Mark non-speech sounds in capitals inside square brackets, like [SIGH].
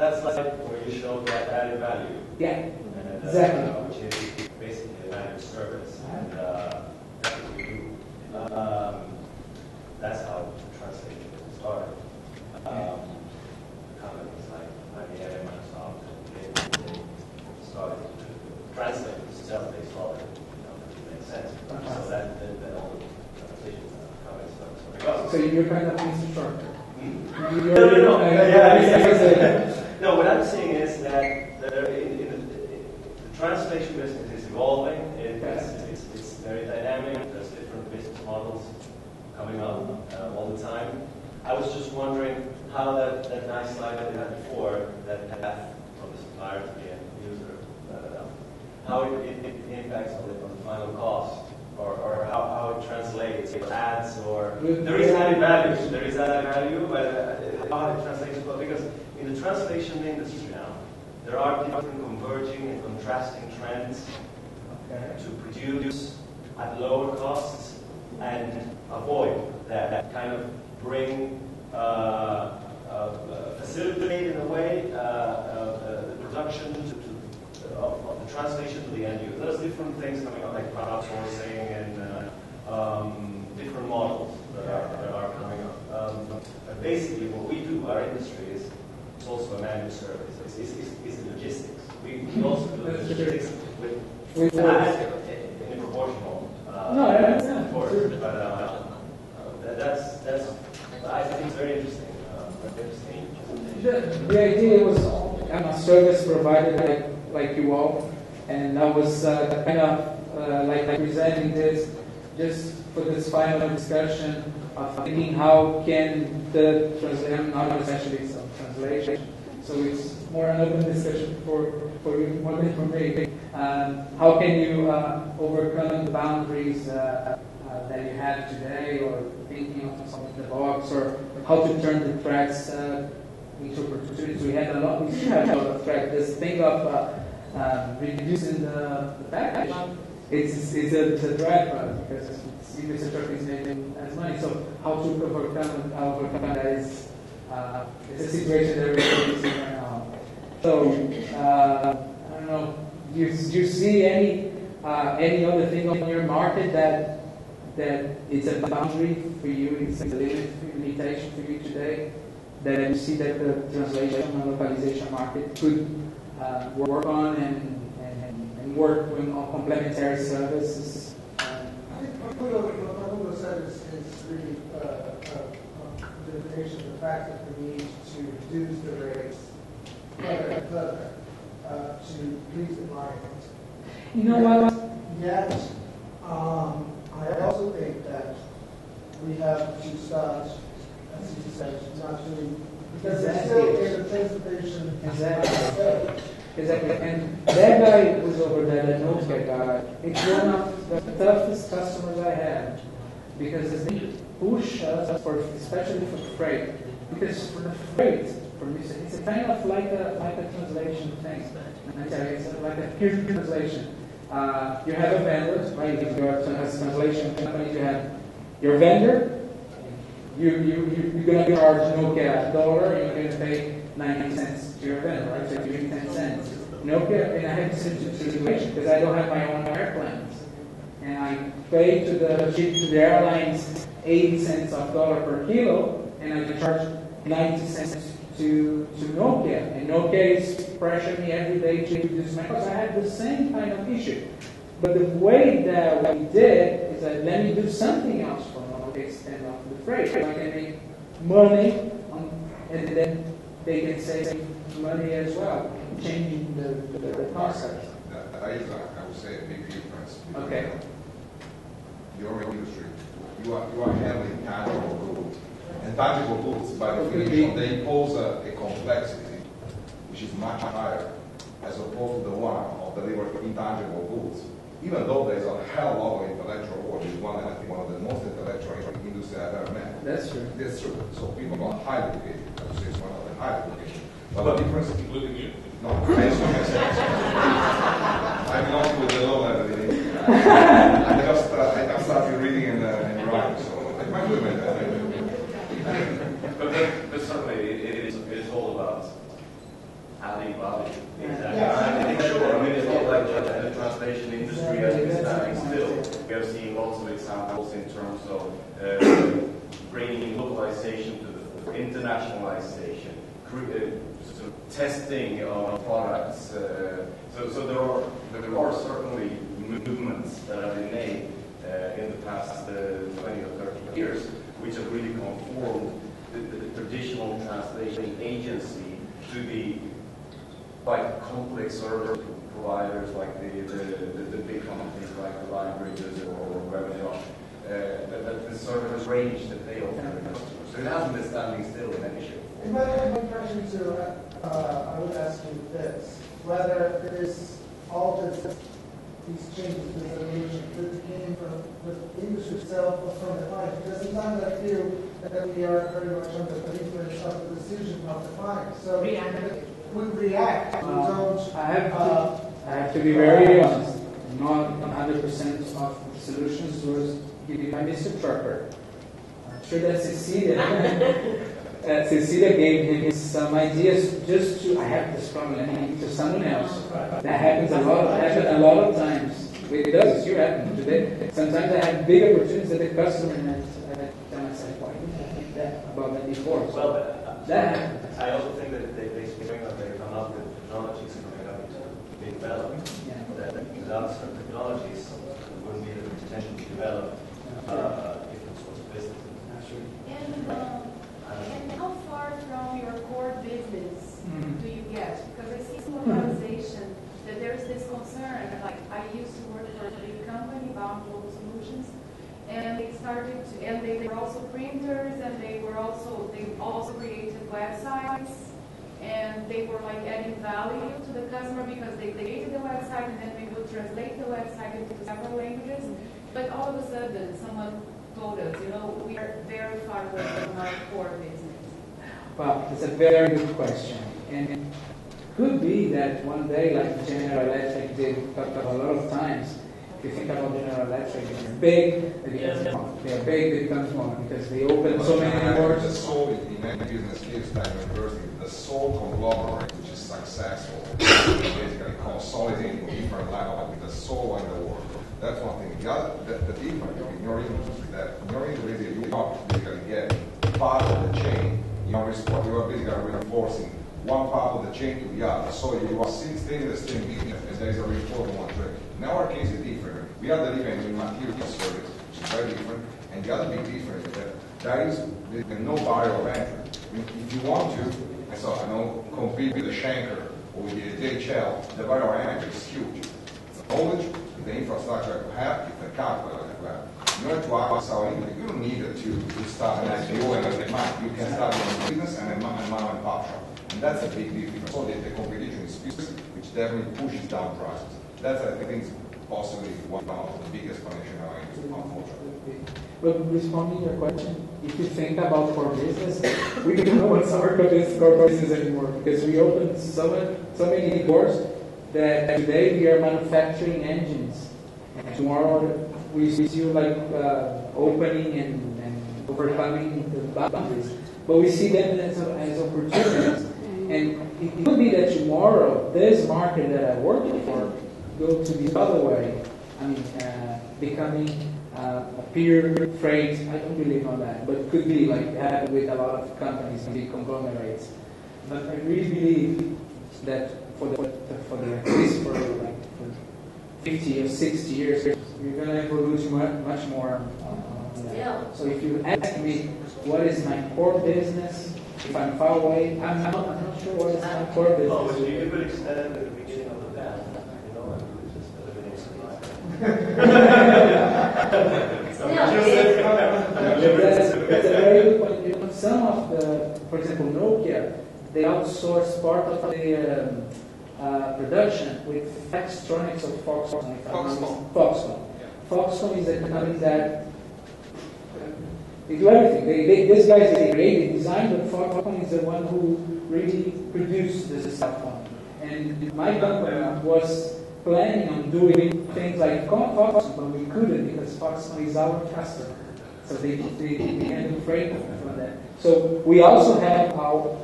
that's like where you show that added value. Yeah, And, uh, Exactly. Which is basically a managed service, and uh, that's what we do. Um, That's how translation started. Um, Companies like IBM, Microsoft, they they started to translate themselves, they saw that, you know, it makes sense. So that, that that all the translation companies started. so you're kind of instructor. Hmm? You're, [LAUGHS] No, no, no. uh, Yeah, yeah, yeah. No, what I'm saying is that there, in, in, the the translation business is evolving. It, it's, it's, it's very dynamic. There's different business models coming up uh, all the time. I was just wondering how that, that nice slide that we had before, that path from the supplier to the end user, uh, how it, it, it impacts on the, on the final cost, or, or how, how it translates, it adds, or there is added value. There is added value, but uh, how it translates in the translation industry now, there are different converging and contrasting trends Okay. to produce at lower costs and avoid that, that kind of bring, uh, uh, uh, facilitate in a way uh, uh, the production to, to, of, of the translation to the end user. There's different things coming up like crowdsourcing and uh, um, different models that are, that are coming up. Um, but basically, what we do, our industry is it's also a managed service. It's, it's, it's, it's logistics. We, we also do logistics with in a proportional. uh, No, I understand. of course, Sure. But uh, uh, that- that's, that's, I think it's very interesting, uh, very interesting. The, the idea was I'm a service provider like, like you all, and I was uh, kind of uh, like presenting this just for this final discussion of thinking how can the translation, not essentially some translation, so it's more an open discussion for, for you more than for me. Um, how can you uh, overcome the boundaries uh, uh, that you have today, or thinking of something in the box, or how to turn the threats uh, into opportunities. We had a lot, we have a lot of threats. This thing of uh, um, reducing the, the package, it's, it's, a, it's a threat for us because it's, truck is making as money. So how to overcome, how overcome that is uh, it's a situation that we're facing right now. So uh, I don't know. Do you, you see any uh, any other thing on your market that that it's a boundary for you, it's a limit, limitation for you today? That you see that the translation and localization market could uh, work on and work with on complementary services. Um, I think what Hugo, what Hugo is, is really uh, uh, the definition of the fact that we need to reduce the rates further and further uh, to please the market. You know what? Yet, um, I also think that we have to start, as you said, not doing, because it's still in the presentation. Exactly. Exactly. And that guy was over there, that Nokia guy, it's one of the toughest customers I have. Because they push us for, especially for freight. Because for the freight, for me, it's a kind of like a, like a translation thing. You, it's like a pure translation. Uh, you have a vendor, right? If you have a translation company, you have your vendor, you, you, you, you're going to charge Nokia a dollar, you're going to pay 90 cents to your vendor, right? So you're giving 10 cents. Nokia, and I have this situation because I don't have my own airplanes. And I pay to the to the airlines 80 cents of dollar per kilo, and I charge 90 cents to, to Nokia. And Nokia is pressuring me every day to reduce my costs. I have the same kind of issue. But the way that we did is that let me do something else for Nokia instead of the freight. So I can make money, on, and then they can save money as well, changing the, the, the concept. That that is, I would say, a big difference. Okay. Your industry, you are, you are handling tangible goods. And tangible goods, by definition, they impose a, a complexity which is much higher as opposed to the one of delivering intangible goods. Even though there's a hell of an intellectual work, is one, I think, one of the most intellectual industry I've ever met. That's true. That's true. So people are highly educated. I would say it's one of the highly educated. But the difference is Including you? no, [LAUGHS] I I belong with the low level. I just, uh, I just started reading and, uh, and writing, so I might do it. I might do it. But, but, but certainly, it, it, is, it is all about adding value. Exactly. Yeah. I think sure. I mean, it's not like the translation industry has been standing lots of examples in terms of uh, bringing localization to the internationalization, uh, sort of testing of products. Uh, so, so there are there are certainly movements that have been made uh, in the past uh, 20 or 30 years, which have really conformed the, the, the traditional translation agency to the quite complex service providers like the, the, the, the big companies like the Lionbridges or, or whoever they are, uh, that, that the service range that they offer to the customers. Hasn't been standing still in any shape. In my, my question to, uh, I would ask you this, whether this, all this, these changes, this evolution, that came from the industry itself or from the client, because sometimes I feel that we are very much under the influence of the decision of the client, so. React. We react, we Uh, don't, I have to, uh, I have to be very honest. Not 100% of the solutions was given by Mr. Trucker. Sure that Cecilia, uh, Cecilia gave him some ideas just to. I have this problem. Let me give it to someone else. That happens a lot. Happen a lot of times. It does. It's sure happening today. Sometimes I have big opportunities that the customer and I tell myself, why didn't I think that about that before? So Well, uh, that happens. I also think that they, they bring up, they come up with technologies coming up to being developed. Yeah. That without certain technologies, there wouldn't be the potential to develop uh, different sorts of businesses. And, um, and how far from your core business Mhm. do you get? Because I see some localization, that there's this concern, like, I used to work for a big company, Bowne Global Solutions, and they started to, and they were also printers, and they were also, they also created websites, and they were like adding value to the customer because they created the website, and then we would translate the website into several languages. But all of a sudden, someone told us, you know, we are very far away from our core business. Well, it's a very good question. And could be that one day, like General Electric did talk about a lot of times, if you think about General Electric, they're big, they become small. They're big, they become small because they open so many doors. The doors. sole, in any business case, like university, the sole conglomerate which is successful, basically consolidating different levels with the soul in the world. That's one thing. The other, the, the in your industry, that in your industry, you not basically get part of the chain. You are, you are basically reinforcing one part of the chain to the other. So you are still staying the same business, and there is a reinforcement one track. In our case, it's different. We are delivering a material service, which is very different. And the other big difference is that there is no barrier of entry. If you want to, and so I know, compete with the Schenker or with the DHL, the barrier of entry is huge. It's knowledge, the infrastructure you have, it's the capital you have. In order to industry, you don't need to, to start an IPO and a demand. You can start your business and a mom and mom and pop shop. And that's a big difference. So the, the competition is fierce, which definitely pushes down prices. That's, I think, possibly one of the biggest our industry, unfortunately. But responding to your question, if you think about core business, we don't our core business, core business anymore because we opened so, so many doors that today we are manufacturing engines. And tomorrow we see you like uh, opening and, and overcoming the boundaries. But we see them as, as opportunities. And it could be that tomorrow this market that I work for go to the other way. I mean, uh, becoming uh, a peer freight. I don't believe on that, but it could be like that with a lot of companies and big conglomerates. But I really believe that for the for the at least for like for 50 or 60 years, you're gonna evolve much, much more. Uh, on that. Yeah. So if you ask me what is my core business, if I'm far away, I'm not, I'm not sure what is my core business. Oh, but you could extend the beginning of the band, you know, and we just eliminate. [LAUGHS] That's, that's a very good point. You know, some of the, for example, Nokia, they outsource part of the um, uh, production with Flextronics of Foxconn. if Foxconn. mis- Foxconn. Foxconn is a company that they do everything. They, they, these guys they create, they design, but Foxconn is the one who really produced this cell phone. And my company was planning on doing things like Foxconn, but we couldn't because Foxconn is our customer. So they, they, they handle freight from that. So we also have our